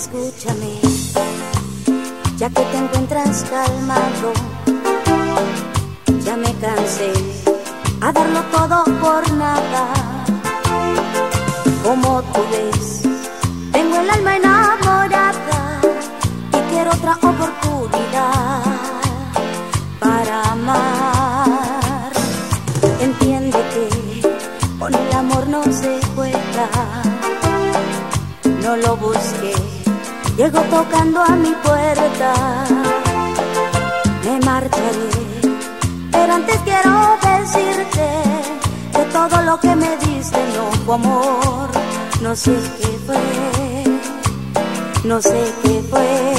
Escúchame, ya que te encuentras calmado, ya me cansé a darlo todo por nada. Como tú ves, tengo el alma enamorada y quiero otra oportunidad para amar. Entiende que con el amor no se juega, no lo busques llegó tocando a mi puerta, me marcharé pero antes quiero decirte que todo lo que me diste no fue amor. No sé qué fue, no sé qué fue.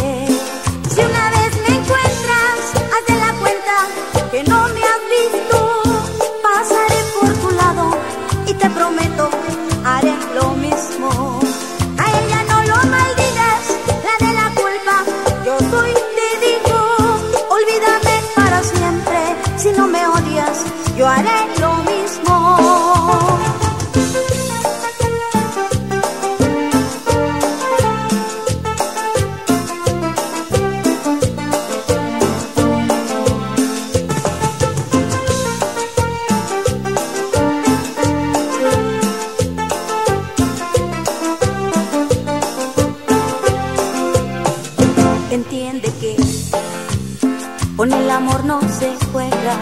Yo haré lo mismo. Entiende que con el amor no se juega,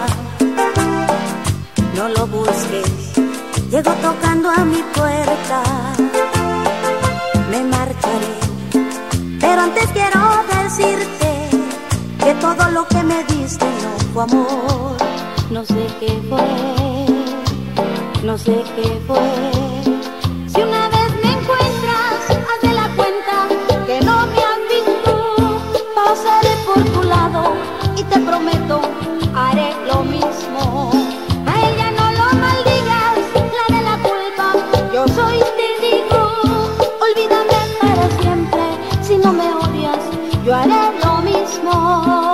no lo busques. Llego tocando a mi puerta, me marcharé. Pero antes quiero decirte que todo lo que me diste no fue amor. No sé qué fue, no sé qué fue. Si una vez no me odias, yo haré lo mismo.